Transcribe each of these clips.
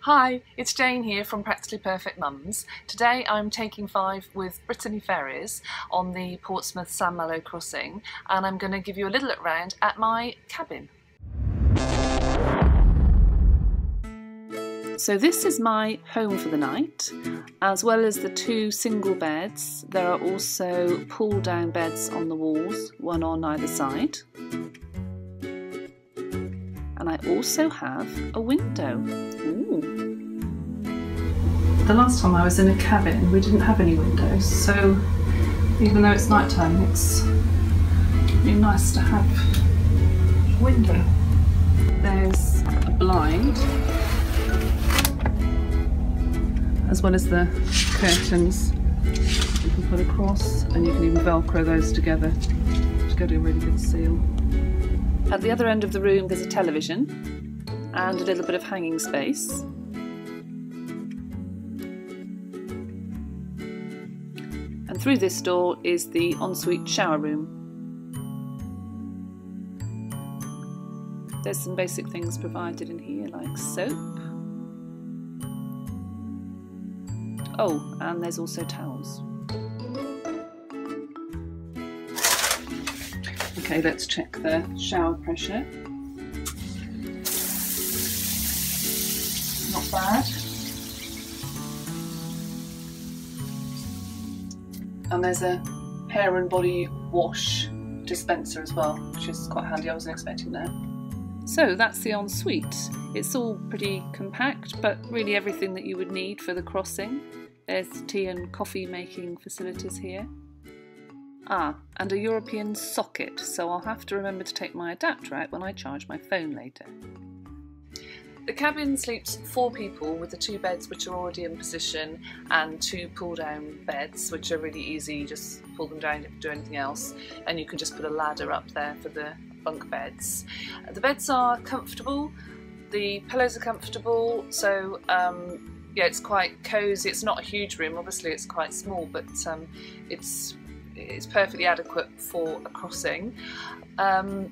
Hi, it's Jane here from Practically Perfect Mums. Today I'm taking five with Brittany Ferries on the Portsmouth St Malo crossing and I'm going to give you a little look round at my cabin. So this is my home for the night. As well as the two single beds, there are also pull down beds on the walls, one on either side. And I also have a window. Ooh. The last time I was in a cabin, we didn't have any windows, so even though it's night time, it's really nice to have a window. There's a blind, as well as the curtains you can put across, and you can even velcro those together to get a really good seal. At the other end of the room there's a television and a little bit of hanging space. And through this door is the ensuite shower room. There's some basic things provided in here like soap. Oh, and there's also towels. Okay, let's check the shower pressure. Not bad. And there's a hair and body wash dispenser as well, which is quite handy. I wasn't expecting that. So that's the ensuite. It's all pretty compact, but really everything that you would need for the crossing. There's tea and coffee making facilities here. Ah, and a European socket, so I'll have to remember to take my adapter out when I charge my phone later. The cabin sleeps four people with the two beds which are already in position and two pull down beds which are really easy, you just pull them down if you do anything else and you can just put a ladder up there for the bunk beds. The beds are comfortable, the pillows are comfortable so um, yeah it's quite cosy, it's not a huge room obviously it's quite small but um, it's is perfectly adequate for a crossing. Um,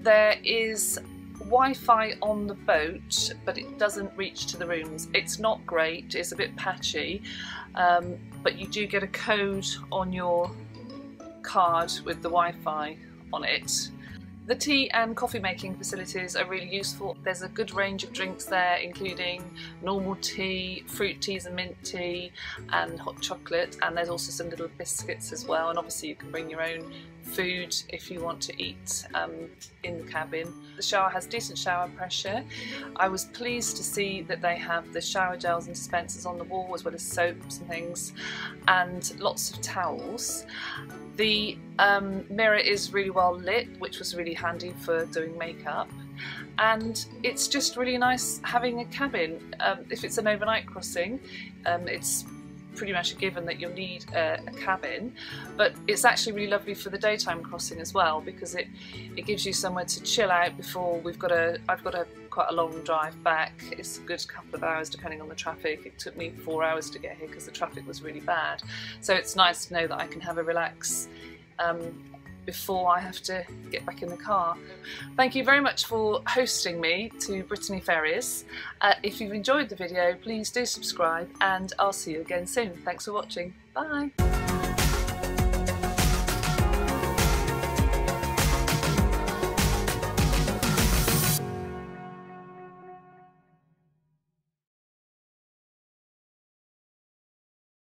there is Wi-Fi on the boat, but it doesn't reach to the rooms. It's not great, it's a bit patchy, um, but you do get a code on your card with the Wi-Fi on it. The tea and coffee making facilities are really useful. There's a good range of drinks there, including normal tea, fruit teas and mint tea, and hot chocolate. And there's also some little biscuits as well. And obviously, you can bring your own food if you want to eat um, in the cabin. The shower has decent shower pressure. I was pleased to see that they have the shower gels and dispensers on the wall as well as soaps and things and lots of towels. The um, mirror is really well lit which was really handy for doing makeup and it's just really nice having a cabin. Um, if it's an overnight crossing um, it's pretty much a given that you'll need a, a, cabin, but it's actually really lovely for the daytime crossing as well because it it gives you somewhere to chill out before we've got a I've got a quite a long drive back. It's a good couple of hours depending on the traffic. It took me four hours to get here because the traffic was really bad. So it's nice to know that I can have a relax um, before I have to get back in the car. Thank you very much for hosting me to Brittany Ferries. Uh, if you've enjoyed the video, please do subscribe and I'll see you again soon. Thanks for watching. Bye.